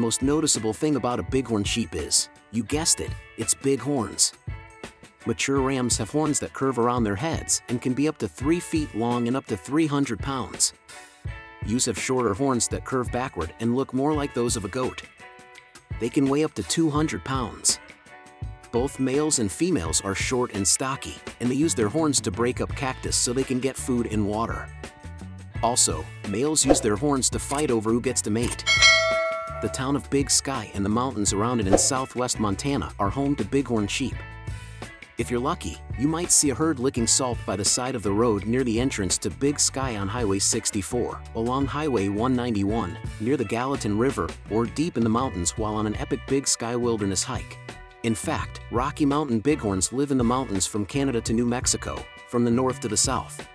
most noticeable thing about a bighorn sheep is, you guessed it, its big horns. Mature rams have horns that curve around their heads and can be up to 3 feet long and up to 300 pounds. Ewes have shorter horns that curve backward and look more like those of a goat. They can weigh up to 200 pounds. Both males and females are short and stocky, and they use their horns to break up cactus so they can get food and water. Also, males use their horns to fight over who gets to mate. The town of Big Sky and the mountains around it in southwest Montana are home to bighorn sheep. If you're lucky, you might see a herd licking salt by the side of the road near the entrance to Big Sky on Highway 64, along Highway 191, near the Gallatin River, or deep in the mountains while on an epic Big Sky wilderness hike. In fact, Rocky Mountain bighorns live in the mountains from Canada to New Mexico, from the north to the south.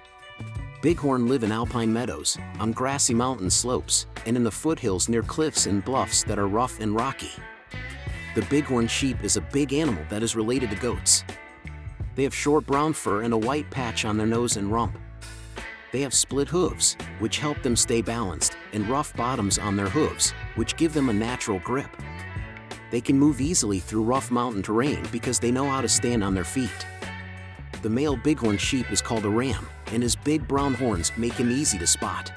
Bighorn live in alpine meadows, on grassy mountain slopes, and in the foothills near cliffs and bluffs that are rough and rocky. The bighorn sheep is a big animal that is related to goats. They have short brown fur and a white patch on their nose and rump. They have split hooves, which help them stay balanced, and rough bottoms on their hooves, which give them a natural grip. They can move easily through rough mountain terrain because they know how to stand on their feet. The male bighorn sheep is called a ram, and his big brown horns make him easy to spot.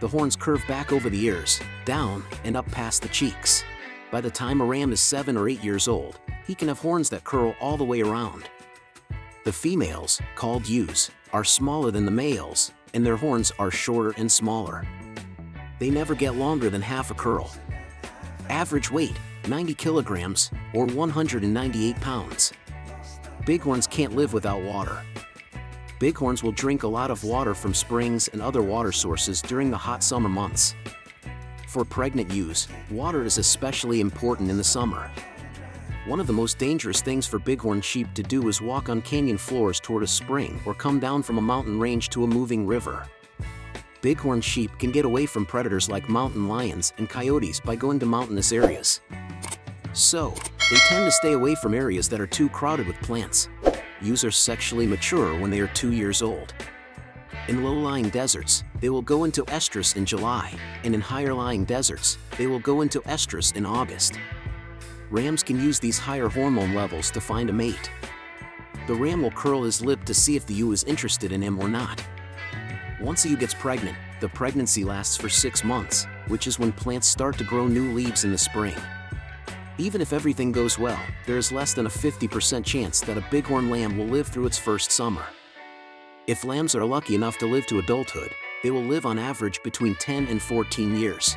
The horns curve back over the ears, down, and up past the cheeks. By the time a ram is 7 or 8 years old, he can have horns that curl all the way around. The females, called ewes, are smaller than the males, and their horns are shorter and smaller. They never get longer than half a curl. Average weight, 90 kilograms, or 198 pounds. Bighorns can't live without water. Bighorns will drink a lot of water from springs and other water sources during the hot summer months. For pregnant ewes, water is especially important in the summer. One of the most dangerous things for bighorn sheep to do is walk on canyon floors toward a spring or come down from a mountain range to a moving river. Bighorn sheep can get away from predators like mountain lions and coyotes by going to mountainous areas. So, they tend to stay away from areas that are too crowded with plants. Ewes are sexually mature when they are two years old. In low-lying deserts, they will go into estrus in July, and in higher-lying deserts, they will go into estrus in August rams can use these higher hormone levels to find a mate. The ram will curl his lip to see if the ewe is interested in him or not. Once a ewe gets pregnant, the pregnancy lasts for six months, which is when plants start to grow new leaves in the spring. Even if everything goes well, there is less than a 50% chance that a bighorn lamb will live through its first summer. If lambs are lucky enough to live to adulthood, they will live on average between 10 and 14 years.